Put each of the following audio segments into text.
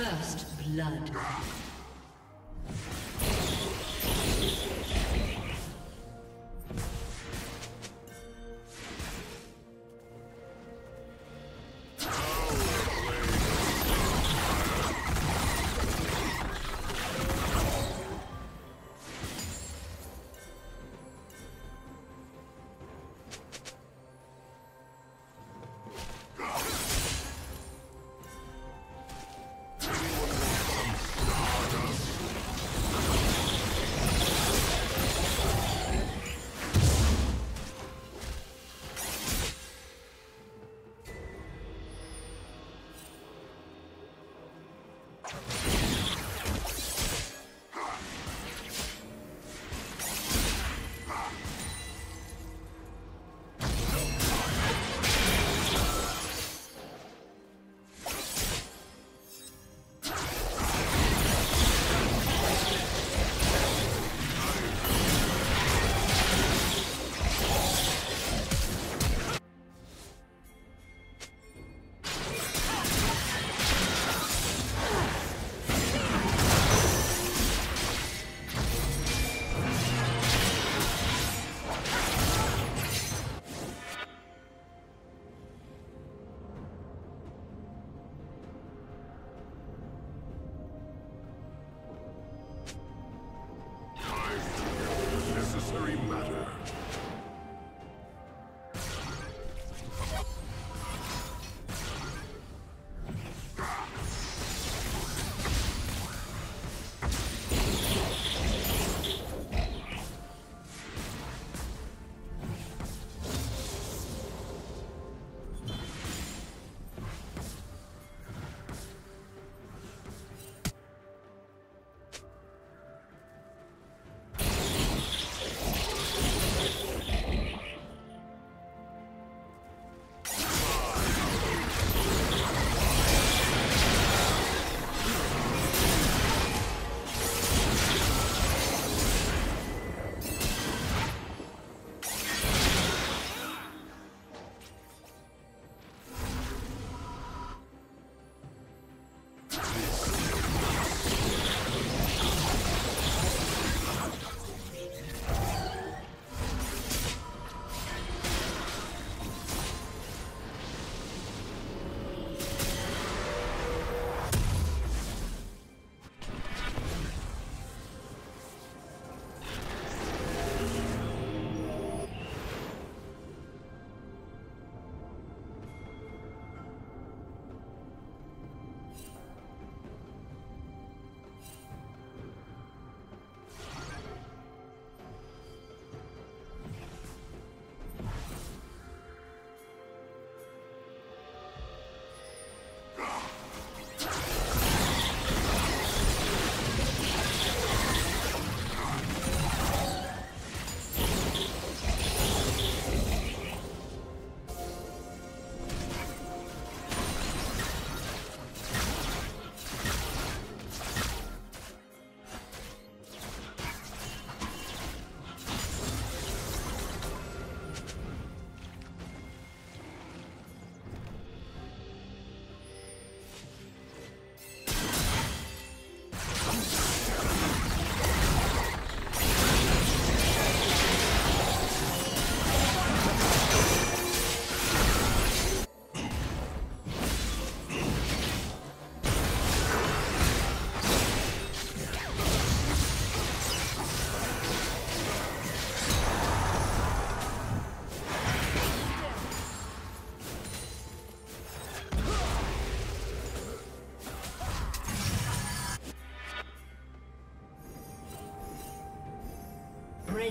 First blood.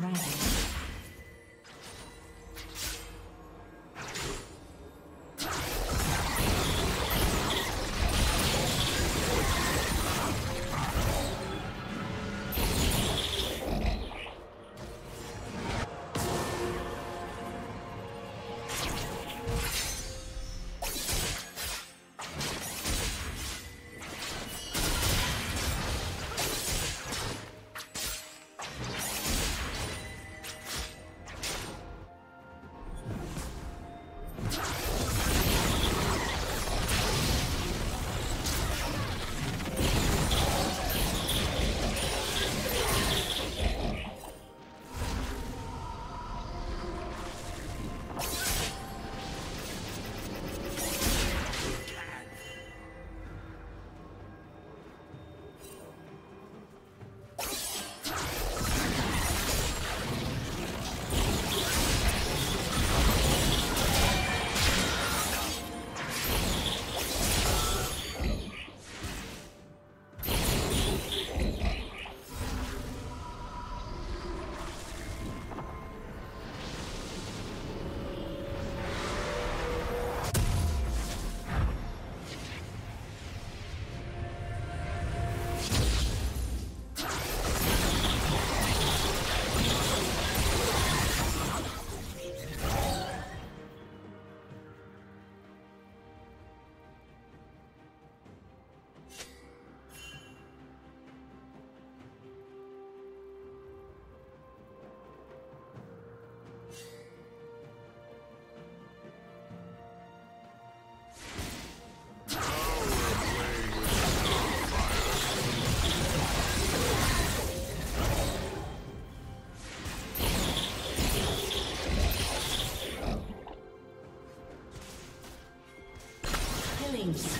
Dragon. Down.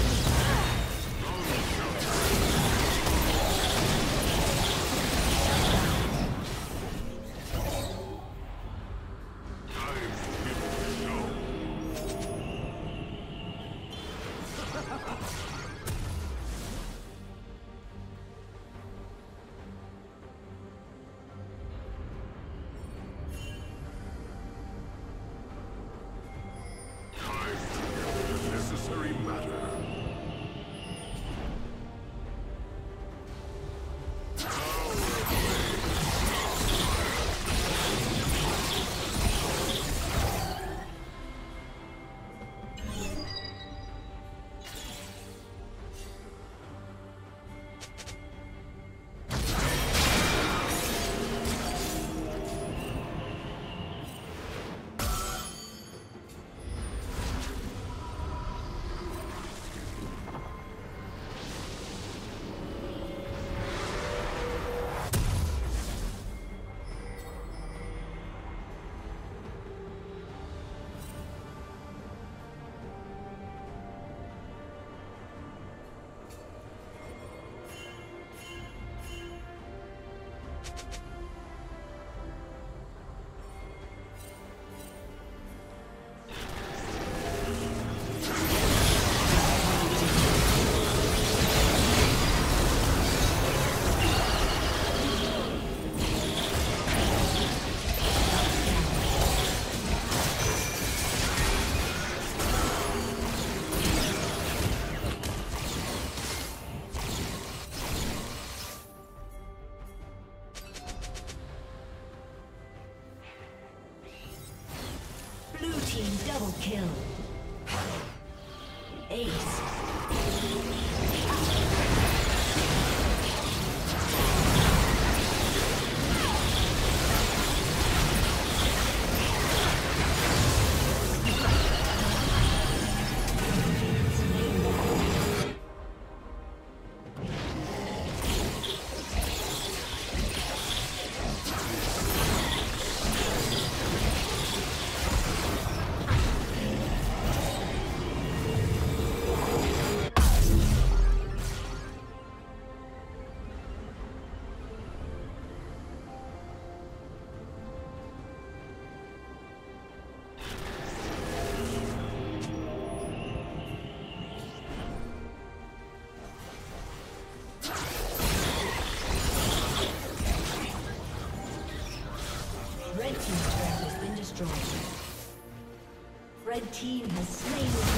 Team has slain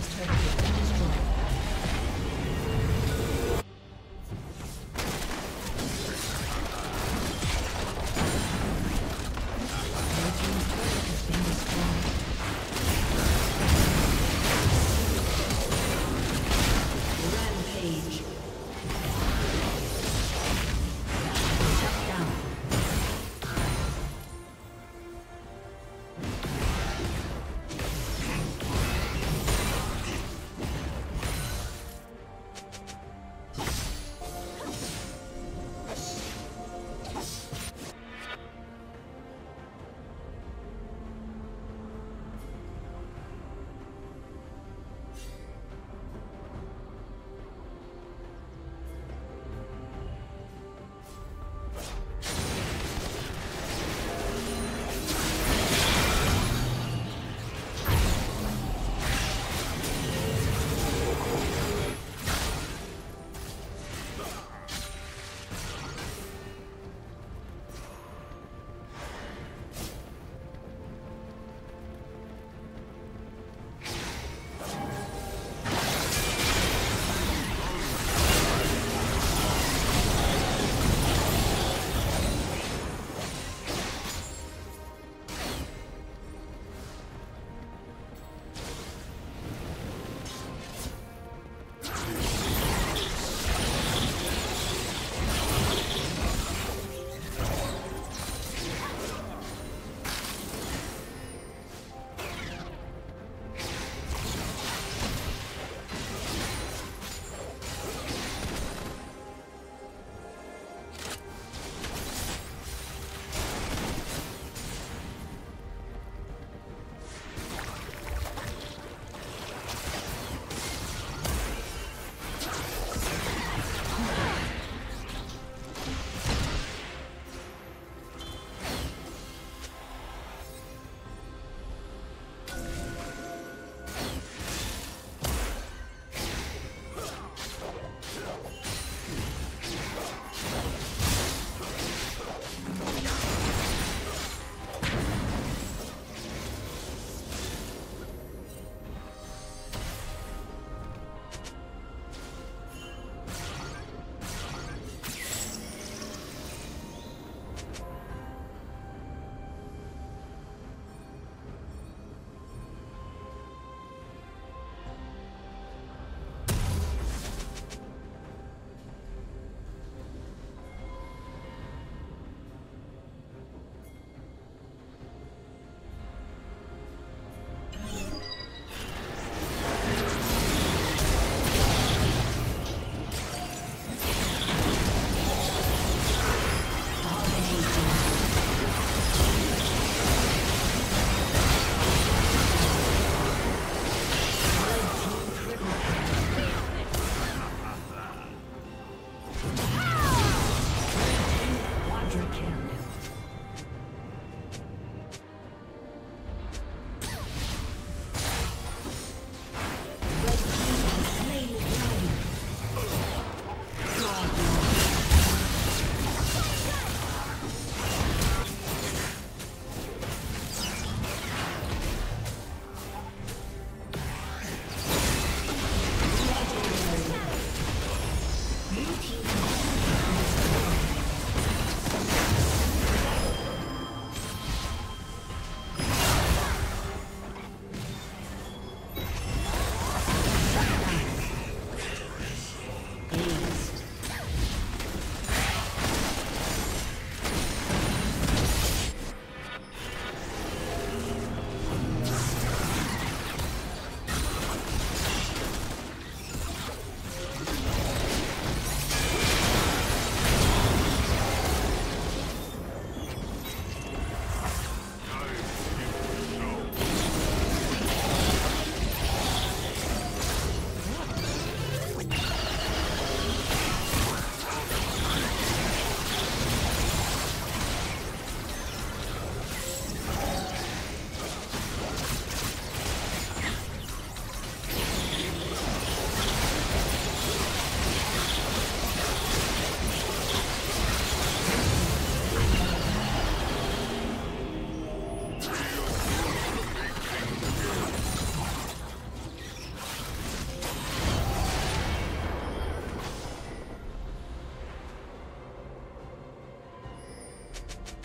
team's turret.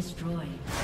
Destroyed.